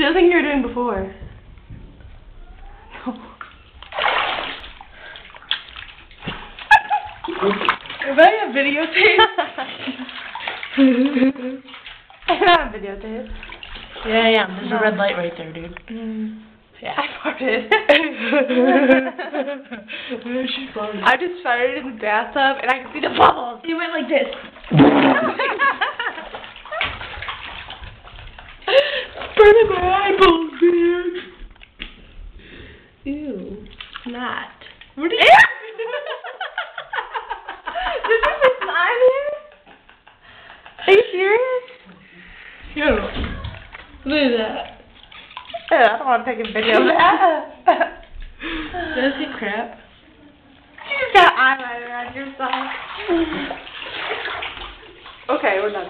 Do the thing you were doing before. No. Am I a videotape? I'm not a videotape. yeah, yeah. There's a red light right there, dude. Mm. Yeah, I farted. She's. I just farted in the bathtub and I could see the bubbles. It went like this. Burning my eyeballs, dude. Ew. Not. What did Did you put slime here? Are you serious? you? Look at that. Ew, I don't want to take a video of that. Does he crap? You just got eyeliner on yourself. Okay, we're done.